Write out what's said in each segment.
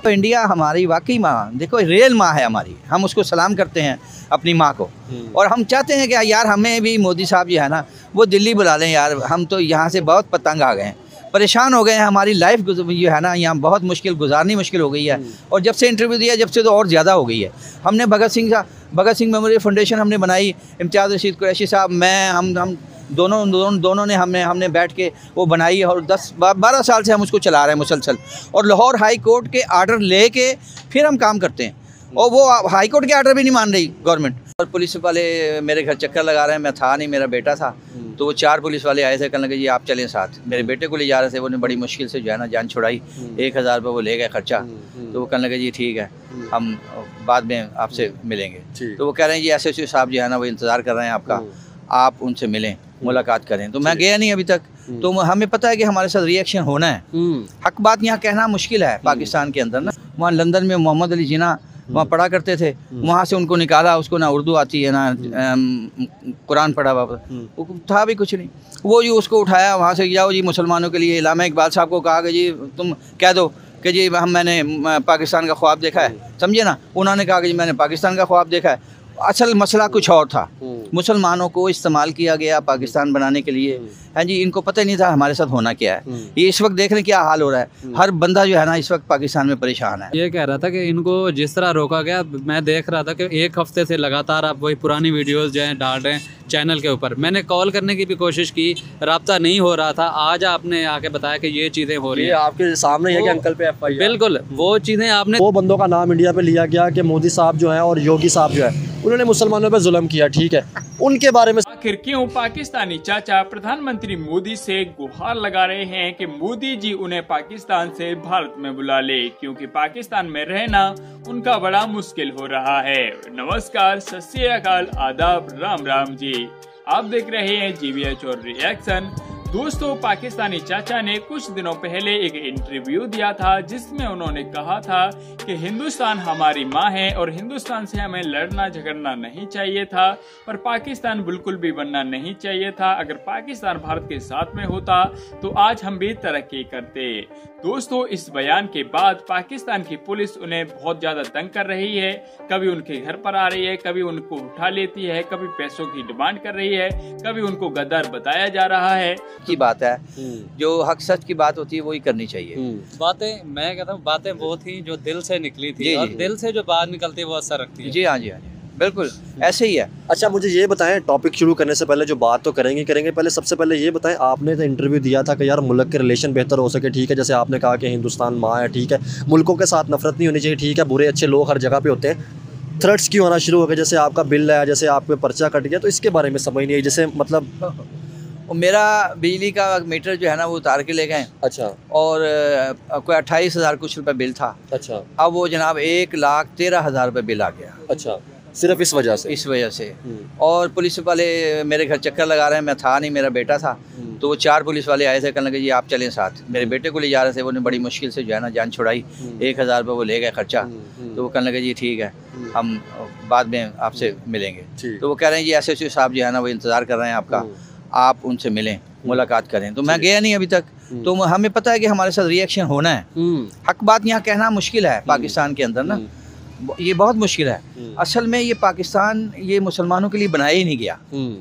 तो इंडिया हमारी वाकई माँ देखो रियल माँ है हमारी। हम उसको सलाम करते हैं अपनी माँ को। और हम चाहते हैं कि यार हमें भी मोदी साहब जो है ना वो दिल्ली बुला लें यार हम तो यहाँ से बहुत पतंग आ गए हैं। परेशान हो गए हैं हमारी लाइफ जो है ना यहाँ बहुत मुश्किल गुजारनी मुश्किल हो गई है। और जब से इंटरव्यू दिया जब से तो और ज़्यादा हो गई है। हमने भगत सिंह का भगत सिंह मेमोरियल फाउंडेशन हमने बनाई इम्तियाज़ रशीद कुरैशी साहब मैं हम हम दोनों दोनों दोनों ने हमने हमने बैठ के वो बनाई और दस बारह साल से हम उसको चला रहे हैं मुसलसल। और लाहौर हाई कोर्ट के आर्डर ले के फिर हम काम करते हैं। और वो हाई कोर्ट के आर्डर भी नहीं मान रही गवर्नमेंट। और पुलिस वाले मेरे घर चक्कर लगा रहे हैं मैं था नहीं मेरा बेटा था। तो वो चार पुलिस वाले आए थे कहने लगे जी आप चलें साथ। मेरे बेटे को ले जा रहे थे उन्होंने बड़ी मुश्किल से जो है ना जान छुड़ाई। एक हज़ार रुपये वो ले गए खर्चा। तो वो कहने लगे जी ठीक है हम बाद में आपसे मिलेंगे। तो वो कह रहे हैं जी एस एस साहब जो है ना वो इंतज़ार कर रहे हैं आपका। आप उनसे मिलें। मुलाकात करें। तो मैं गया नहीं अभी तक। तो हमें पता है कि हमारे साथ रिएक्शन होना है। हक बात यहाँ कहना मुश्किल है पाकिस्तान के अंदर ना। वहाँ लंदन में मोहम्मद अली जिना वहाँ पढ़ा करते थे। वहाँ से उनको निकाला उसको ना उर्दू आती है ना कुरान पढ़ा हुआ। वो था भी कुछ नहीं। वो जी उसको उठाया वहाँ से जाओ जी मुसलमानों के लिए इलामा इकबाल साहब को कहा कि जी तुम कह दो कि जी हम मैंने पाकिस्तान का ख्वाब देखा है। समझे ना? उन्होंने कहा कि जी मैंने पाकिस्तान का ख्वाब देखा है। असल मसला कुछ और था। मुसलमानों को इस्तेमाल किया गया पाकिस्तान बनाने के लिए। हाँ जी इनको पता ही नहीं था हमारे साथ होना क्या है। ये इस वक्त देख रहे क्या हाल हो रहा है। हर बंदा जो है ना इस वक्त पाकिस्तान में परेशान है। ये कह रहा था कि इनको जिस तरह रोका गया मैं देख रहा था कि एक हफ़्ते से लगातार आप वही पुरानी वीडियोस जो है डाल रहे हैं चैनल के ऊपर। मैंने कॉल करने की भी कोशिश की रबता नहीं हो रहा था। आज आपने आके बताया कि ये चीज़ें हो रही है। आपके सामने है कि अंकल पे एफ़ बिल्कुल वो चीज़ें आपने वो बंदों का नाम इंडिया पे लिया गया कि मोदी साहब जो है और योगी साहब जो है। उन्होंने मुसलमानों पर जुल्म किया, ठीक है। उनके बारे में आखिर क्यों पाकिस्तानी चाचा प्रधानमंत्री मोदी से गुहार लगा रहे हैं कि मोदी जी उन्हें पाकिस्तान से भारत में बुला ले? क्योंकि पाकिस्तान में रहना उनका बड़ा मुश्किल हो रहा है। नमस्कार, सत आदाब, राम राम जी। आप देख रहे हैं जीवीएच और रिएक्शन। दोस्तों, पाकिस्तानी चाचा ने कुछ दिनों पहले एक इंटरव्यू दिया था, जिसमें उन्होंने कहा था कि हिंदुस्तान हमारी माँ है और हिंदुस्तान से हमें लड़ना झगड़ना नहीं चाहिए था, पर पाकिस्तान बिल्कुल भी बनना नहीं चाहिए था। अगर पाकिस्तान भारत के साथ में होता तो आज हम भी तरक्की करते। दोस्तों इस बयान के बाद पाकिस्तान की पुलिस उन्हें बहुत ज़्यादा तंग कर रही है। कभी उनके घर पर आ रही है कभी उनको उठा लेती है कभी पैसों की डिमांड कर रही है कभी उनको गद्दार बताया जा रहा है। की बात है जो हक सच की बात होती है वही करनी चाहिए। बातें मैं कहता हूँ बातें वो थी जो दिल से निकली थी और दिल से जो बात निकलती है वो असर रखती है। जी हाँ जी हाँ जी। बिल्कुल ऐसे ही है। अच्छा मुझे ये बताएँ टॉपिक शुरू करने से पहले जो बात तो करेंगे करेंगे पहले सबसे पहले ये बताएँ आपने तो इंटरव्यू दिया था कि यार मुल्क के रिलेशन बेहतर हो सके ठीक है जैसे आपने कहा कि हिंदुस्तान माँ है ठीक है मुल्कों के साथ नफरत नहीं होनी चाहिए ठीक है बुरे अच्छे लोग हर जगह पे होते हैं थ्रेट्स क्यों आना शुरू हो गए जैसे आपका बिल आया जैसे आप पे पर्चा कट गया तो इसके बारे में समझ नहीं आई जैसे मतलब मेरा बिजली का मीटर जो है ना वो उतार के ले गए। अच्छा। और कोई अट्ठाईस हज़ार कुछ रुपये बिल था। अच्छा। अब वो जनाब एक लाख तेरह हज़ार रुपये बिल आ गया। अच्छा। सिर्फ़ इस वजह से? इस वजह से। और पुलिस वाले मेरे घर चक्कर लगा रहे हैं मैं था नहीं मेरा बेटा था। तो वो चार पुलिस वाले आए थे कहने लगे जी आप चलें साथ। मेरे बेटे को ले जा रहे थे उन्होंने बड़ी मुश्किल से जो है ना जान छुड़ाई। एक हज़ार रुपये वो ले गए खर्चा। तो वो कहने लगे जी ठीक है हम बाद में आपसे मिलेंगे। तो वो कह रहे हैं जी एस एस साहब जो है ना वो इंतज़ार कर रहे हैं आपका। आप उनसे मिलें मुलाकात करें। तो मैं गया नहीं अभी तक। तो हमें पता है कि हमारे साथ रिएक्शन होना है। हक बात यहाँ कहना मुश्किल है पाकिस्तान के अंदर ना। ये बहुत मुश्किल है हम्म। असल में ये पाकिस्तान ये मुसलमानों के लिए बनाया ही नहीं गया हम्म।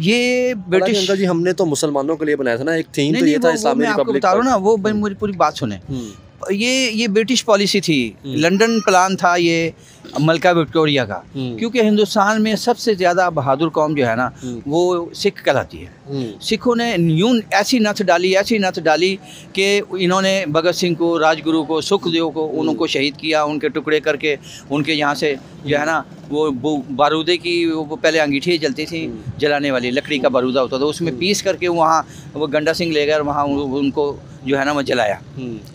ये ब्रिटिश जी हमने तो मुसलमानों के लिए बनाया था ना एक थीम तो ये था इस्लामी रिपब्लिक बता रहा ना वो मुझे पूरी बात सुने हम्म। ये ये ब्रिटिश पॉलिसी थी। लंदन प्लान था ये मलका विक्टोरिया का। क्योंकि हिंदुस्तान में सबसे ज़्यादा बहादुर कौम जो है ना वो सिख कहलाती है। सिखों ने यूँ ऐसी नथ डाली ऐसी नथ डाली कि इन्होंने भगत सिंह को राजगुरु को सुखदेव को उनको शहीद किया उनके टुकड़े करके उनके यहाँ से जो है ना वो बारूदे की वो पहले अंगीठी जलती थी जलाने वाली लकड़ी का बारूदा होता था उसमें पीस करके वहाँ वो गंडा सिंह ले गए वहाँ उनको जो है ना वो जलाया।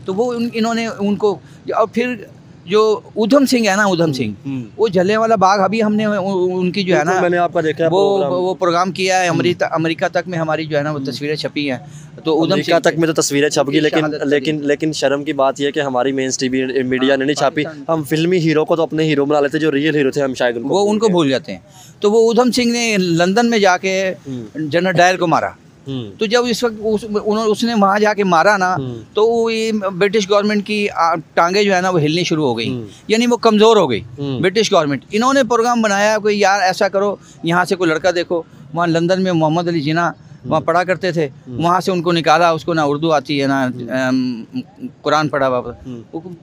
तो वो इन्होंने उनको और फिर जो उधम सिंह है ना उधम हम्म, सिंह हम्म। वो जलने वाला बाग अभी हमने उनकी जो है ना मैंने आपका देखा वो वो प्रोग्राम किया है अमेरिका तक में हमारी जो है ना वो हम्म। तस्वीरें छपी हैं। तो उधम सिंह तक में तो तस्वीरें छप गई लेकिन लेकिन लेकिन शर्म की बात यह कि हमारी मेन टीवी मीडिया ने नहीं छापी। हम फिल्मी हीरो को तो अपने हीरो बना लेते जो रियल हीरो थे हम शायद वो उनको भूल जाते हैं। तो वो उधम सिंह ने लंदन में जाके जनरल डायर को मारा। हम्म, तो जब इस वक्त उस, उन्होंने उसने वहाँ जाके मारा ना हम्म। तो ये ब्रिटिश गवर्नमेंट की टांगे जो है ना वो हिलनी शुरू हो गई। हम्म। यानी वो कमज़ोर हो गई हम्म। ब्रिटिश गवर्नमेंट इन्होंने प्रोग्राम बनाया कोई यार ऐसा करो यहाँ से कोई लड़का देखो वहाँ लंदन में मोहम्मद अली जिना वहाँ पढ़ा करते थे। वहाँ से उनको निकाला उसको ना उर्दू आती है ना कुरान पढ़ा हुआ।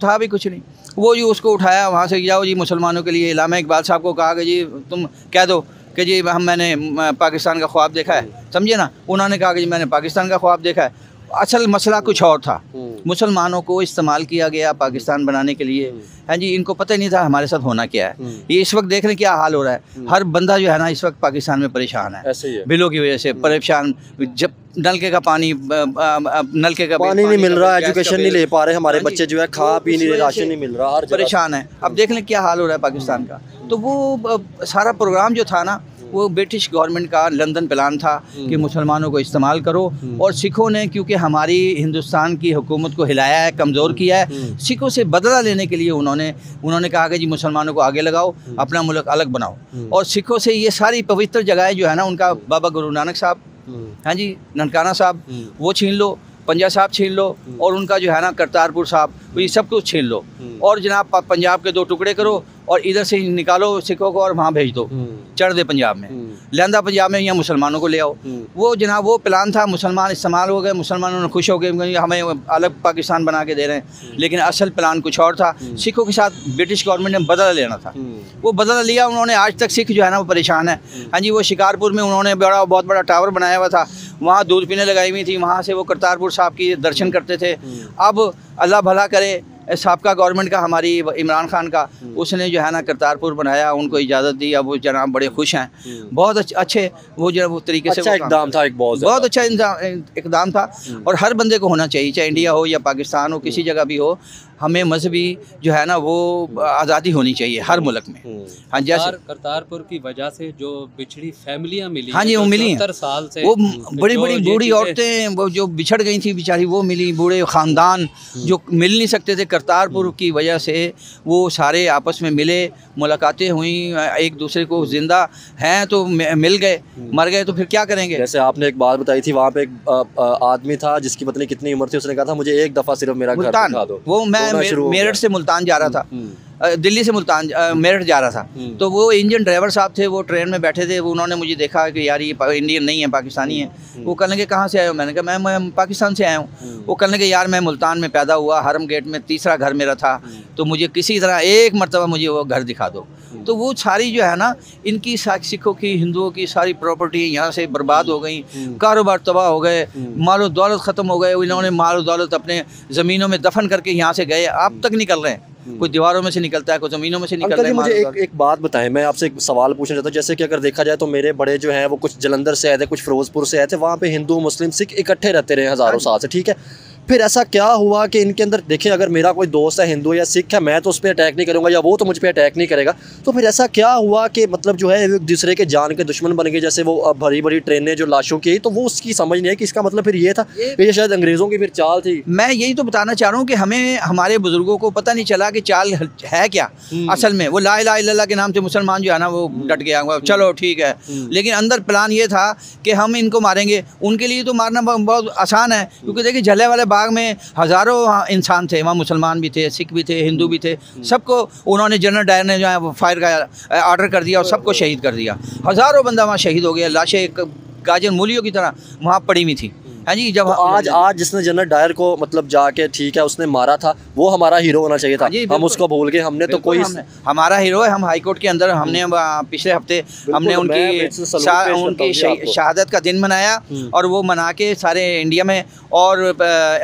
था भी कुछ नहीं। वो जी उसको उठाया वहाँ से जाओ जी मुसलमानों के लिए इलामा इकबाल साहब को कहा कि जी तुम कह दो कि जी हम मैंने पाकिस्तान का ख्वाब देखा है। समझे ना? उन्होंने कहा कि जी मैंने पाकिस्तान का ख्वाब देखा है। असल मसला कुछ और था। मुसलमानों को इस्तेमाल किया गया पाकिस्तान बनाने के लिए। हाँ जी इनको पता ही नहीं था हमारे साथ होना क्या है। ये इस वक्त देख रहे क्या हाल हो रहा है। हर बंदा जो है ना इस वक्त पाकिस्तान में परेशान है। ऐसे ही है। बिलों की वजह से परेशान जब नलके का पानी नलके का पानी नहीं मिल रहा का एजुकेशन नहीं ले पा रहे हमारे हाँ बच्चे जो है खा पी नहीं राशन नहीं मिल रहा परेशान है। अब देख लें क्या हाल हो रहा है पाकिस्तान का। तो वो सारा प्रोग्राम जो था ना वो ब्रिटिश गवर्नमेंट का लंदन प्लान था कि मुसलमानों को इस्तेमाल करो और सिखों ने क्योंकि हमारी हिंदुस्तान की हुकूमत को हिलाया है कमज़ोर किया है सिखों से बदला लेने के लिए उन्होंने उन्होंने कहा कि जी मुसलमानों को आगे लगाओ अपना मुल्क अलग बनाओ। और सिखों से ये सारी पवित्र जगहें जो है ना उनका बाबा गुरु नानक साहब हाँ जी ननकाना साहब वो छीन लो पंजा साहब छीन लो और उनका जो है ना करतारपुर साहब वो ये सब कुछ छीन लो। और जनाब पंजाब के दो टुकड़े करो और इधर से निकालो सिखों को और वहाँ भेज दो। चढ़ दे पंजाब में। लहंदा पंजाब में यहाँ मुसलमानों को ले आओ। वो जनाब वो प्लान था मुसलमान इस्तेमाल हो गए मुसलमानों ने खुश हो गए हमें अलग पाकिस्तान बना के दे रहे हैं। लेकिन असल प्लान कुछ और था। सिखों के साथ ब्रिटिश गवर्नमेंट ने बदला लेना था। वो बदला लिया उन्होंने आज तक सिख जो है ना वो परेशान है। हाँ जी वो शिकारपुर में उन्होंने बड़ा बहुत बड़ा टावर बनाया हुआ था। वहाँ दूध पीने लगाई हुई थी वहाँ से वो करतारपुर साहब की दर्शन करते थे। अब अल्लाह भला करे सबका गवर्नमेंट का हमारी इमरान खान का। उसने जो है ना करतारपुर बनाया उनको इजाज़त दी। अब वो जनाब बड़े खुश हैं। बहुत अच्छे वो जो वो तरीके से अच्छा से इकदाम था एक बहुत बहुत अच्छा इकदाम था। और हर बंदे को होना चाहिए चाहे इंडिया हो या पाकिस्तान हो किसी जगह भी हो। हमें मजहबी जो है ना वो आज़ादी होनी चाहिए हर मुल्क में। हाँ जैसे करतारपुर की वजह से जो बिछड़ी फैमिलियाँ मिली हाँ जी, वो मिली हैं। 70 साल से वो बड़ी बड़ी बूढ़ी औरतें वो जो बिछड़ गई थी बेचारी वो मिली बूढ़े ख़ानदान जो मिल नहीं सकते थे करतारपुर की वजह से वो सारे आपस में मिले मुलाकातें हुई एक दूसरे को ज़िंदा हैं तो मिल गए मर गए तो फिर क्या करेंगे? जैसे आपने एक बात बताई थी वहाँ पे एक आदमी था जिसकी पता नहीं कितनी उम्र थी उसने कहा था मुझे एक दफ़ा सिर्फ़ मेरा घर दिखा दो। वो मैं रोना मे- मेरठ से मुल्तान जा रहा था। हम्म, दिल्ली से मुल्तान मेरठ जा रहा था। हम्म। तो वो इंजन ड्राइवर साहब थे वो ट्रेन में बैठे थे वो उन्होंने मुझे देखा कि यार ये इंडियन नहीं है पाकिस्तानी है। हम्म। वो कहने लगे कहाँ से आए हो? मैंने कहा मैं मैं पाकिस्तान से आया हूँ। वो कहने लगे यार मैं मुल्तान में पैदा हुआ हरम गेट में तीसरा घर मेरा था। हम्म। तो मुझे किसी तरह एक मरतबा मुझे वो घर दिखा दो। हम्म। तो वो सारी जो है ना इनकी सिखों की हिंदुओं की सारी प्रॉपर्टी यहाँ से बर्बाद हो गई हम्म। कारोबार तबाह हो गए मालो दौलत ख़त्म हो गए इन्होंने मालो दौलत अपने ज़मीनों में दफन करके यहाँ से गए अब तक निकल रहे हैं। कोई दीवारों में से निकलता है कोई ज़मीनों में से निकल अंकल रहा जी है मुझे एक एक बात बताएँ मैं आपसे एक सवाल पूछना चाहता हूँ जैसे कि अगर देखा जाए तो मेरे बड़े जो हैं वो कुछ जलंधर से आए थे कुछ फिरोजपुर से आए थे वहाँ पे हिंदू मुस्लिम सिख इकट्ठे रहते रहे हज़ारों साल से ठीक है? फिर ऐसा क्या हुआ कि इनके अंदर देखिए अगर मेरा कोई दोस्त है हिंदू या सिख है मैं तो उस पर अटैक नहीं करूँगा या वो तो मुझ पर अटैक नहीं करेगा तो फिर ऐसा क्या हुआ कि मतलब जो है एक दूसरे के जान के दुश्मन बन गए जैसे वो भरी भरी ट्रेनें जो लाशों की तो वो उसकी समझ नहीं है कि इसका मतलब फिर ये था कि ये शायद अंग्रेज़ों की फिर चाल थी मैं यही तो बताना चाह रहा हूँ कि हमें हमारे बुज़ुर्गों को पता नहीं चला कि चाल है क्या हम्म। असल में वो ला ला के नाम से मुसलमान जो है ना वो डट गया चलो ठीक है हम्म। लेकिन अंदर प्लान ये था कि हम इनको मारेंगे उनके लिए तो मारना बहुत- आसान है क्योंकि देखिए जले वाले बाग में हज़ारों इंसान थे वहाँ मुसलमान भी थे सिख भी थे हिंदू भी थे हम्म। सबको उन्होंने जनरल डायर ने जो है फायर का ऑर्डर कर दिया और सबको शहीद कर दिया। हज़ारों बंदा वहाँ शहीद हो गया। लाशें गाजर मूलियों की तरह वहाँ पड़ी हुई थी। हाँ जी जब तो आज आज जिसने जनरल डायर को मतलब जाके ठीक है उसने मारा था वो हमारा हीरो होना चाहिए था। हम उसको भूल गए हमने तो कोई हमने- हमारा हीरो है हम हाई कोर्ट के अंदर हमने पिछले हफ़्ते हमने उनकी उनकी। शहादत का दिन मनाया हम्म। और वो मना के सारे इंडिया में और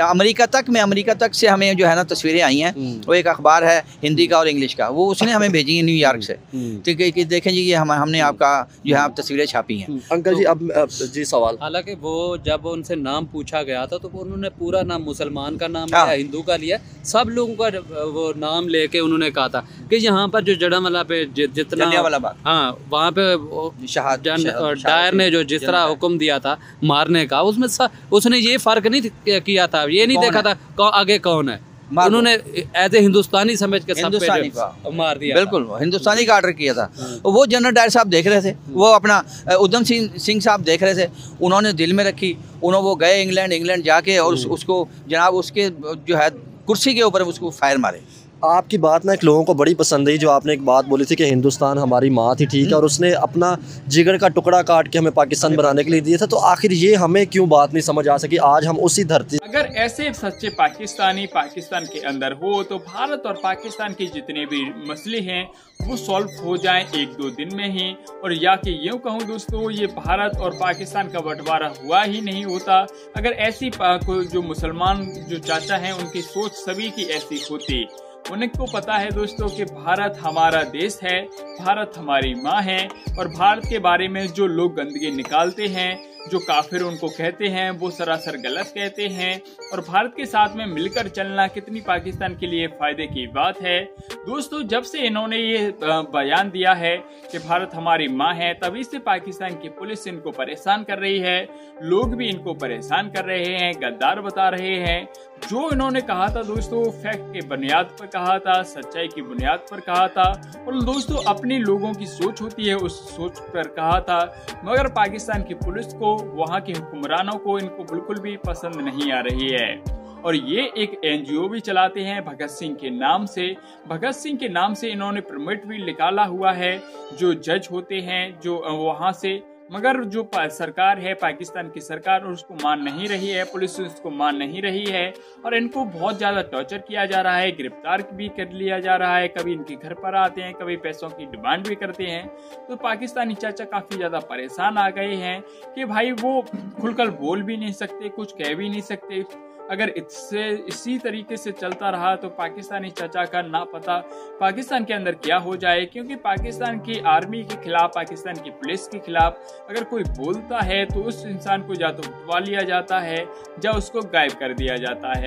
अमेरिका तक में अमेरिका तक से हमें जो है ना तस्वीरें आई हैं। हम्म। वो एक अखबार है हिंदी का और इंग्लिश का। वो उसने हमें भेजी है न्यूयॉर्क से। हम्म। तो देखें जी ये हम हमने आपका जो है आप तस्वीरें छापी हैं। अंकल जी अब अब जी सवाल। हालाँकि वो जब उनसे नाम पूछा गया था तो उन्होंने पूरा नाम मुसलमान का नाम हाँ। लिया हिंदू का लिया सब लोगों का वो नाम लेके उन्होंने कहा था कि यहाँ पर जो जड़ामला पे जितना वाला हाँ वहाँ पे शहाद डायर ने जो जिस तरह हुक्म दिया था मारने का उसमें उसने ये फ़र्क नहीं किया था ये नहीं देखा था आगे कौन है। उन्होंने एज ए हिंदुस्तानी समझ के हिंदुस्तानी का। मार दिया बिल्कुल हिंदुस्तानी का ऑर्डर किया था हम्म। वो जनरल डायर साहब देख रहे थे वो अपना उधम सिंह सिंह साहब देख रहे थे उन्होंने दिल में रखी उन्होंने वो गए इंग्लैंड इंग्लैंड जाके और हम्म। उसको जनाब उसके जो है कुर्सी के ऊपर उसको फायर मारे आपकी बात ना एक लोगों को बड़ी पसंद आई जो आपने एक बात बोली थी कि हिंदुस्तान हमारी माँ थी ठीक है और उसने अपना जिगर का टुकड़ा काट के हमें पाकिस्तान बनाने के लिए दिया था। तो आखिर ये हमें क्यों बात नहीं समझ आ सकी? आज हम उसी धरती अगर ऐसे सच्चे पाकिस्तानी पाकिस्तान के अंदर हो तो भारत और पाकिस्तान के जितने भी मसले हैं वो सॉल्व हो जाए एक दो दिन में ही। और या कि यूँ कहूँ दोस्तों ये भारत और पाकिस्तान का बंटवारा हुआ ही नहीं होता। अगर ऐसी जो मुसलमान जो चाचा हैं उनकी सोच सभी की ऐसी होती। उनको पता है दोस्तों कि भारत हमारा देश है, भारत हमारी माँ है और भारत के बारे में जो लोग गंदगी निकालते हैं जो काफिर उनको कहते हैं, वो सरासर गलत कहते हैं। और भारत के साथ में मिलकर चलना कितनी पाकिस्तान के लिए फ़ायदे की बात है। दोस्तों, जब से इन्होंने ये बयान दिया है कि भारत हमारी माँ है, तभी से पाकिस्तान की पुलिस इनको परेशान कर रही है। लोग भी इनको परेशान कर रहे हैं, गद्दार बता रहे हैं। जो इन्होंने कहा था दोस्तों, फैक्ट के बुनियाद पर कहा था, सच्चाई की बुनियाद पर कहा था। और दोस्तों, अपने लोगों की सोच होती है, उस सोच पर कहा था। मगर पाकिस्तान की पुलिस को वहाँ के हुक्मरानों को इनको बिल्कुल भी पसंद नहीं आ रही है। और ये एक एनजीओ भी चलाते हैं भगत सिंह के नाम से। भगत सिंह के नाम से इन्होंने परमिट भी निकाला हुआ है। जो जज होते हैं, जो वहाँ से मगर जो सरकार है, पाकिस्तान की सरकार और उसको मान नहीं रही है, पुलिस उसको मान नहीं रही है, और इनको बहुत ज़्यादा टॉर्चर किया जा रहा है, गिरफ़्तार भी कर लिया जा रहा है, कभी इनके घर पर आते हैं, कभी पैसों की डिमांड भी करते हैं तो पाकिस्तानी चाचा काफ़ी ज़्यादा परेशान आ गए हैं कि भाई वो खुलकर बोल भी नहीं सकते, कुछ कह भी नहीं सकते अगर इससे, इसी तरीके से चलता रहा तो पाकिस्तानी चाचा का ना पता पाकिस्तान के अंदर क्या हो जाए, क्योंकि पाकिस्तान की आर्मी के खिलाफ, पाकिस्तान की पुलिस के खिलाफ अगर कोई बोलता है तो उस इंसान को या तो उठवा लिया जाता है, या उसको गायब कर दिया जाता है।